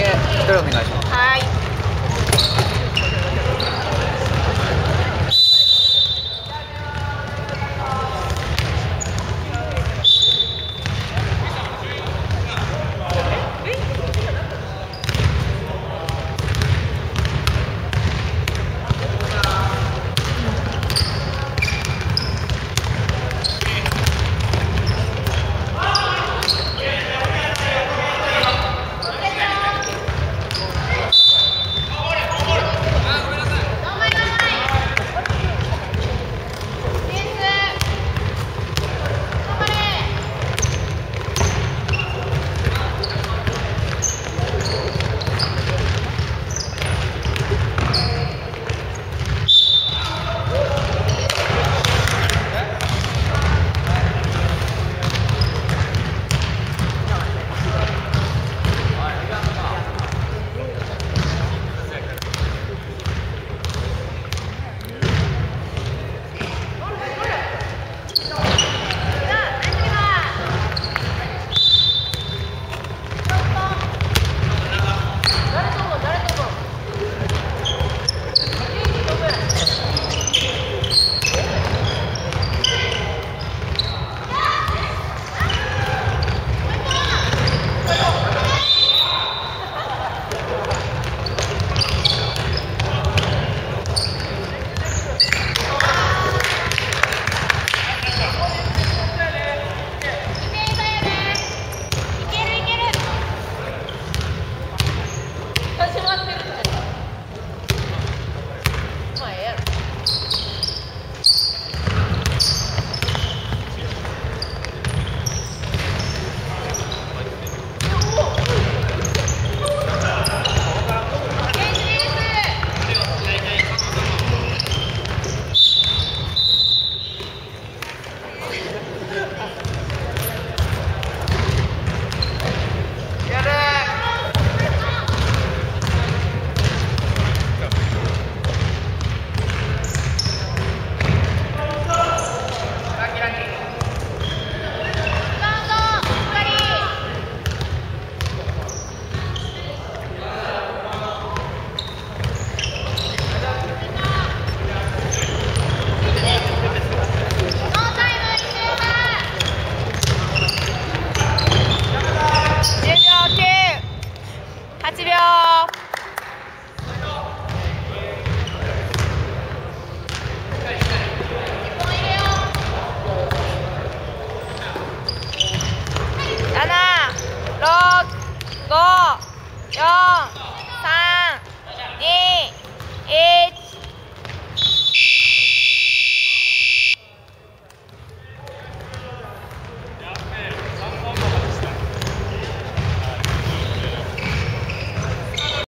だけ一人お願いします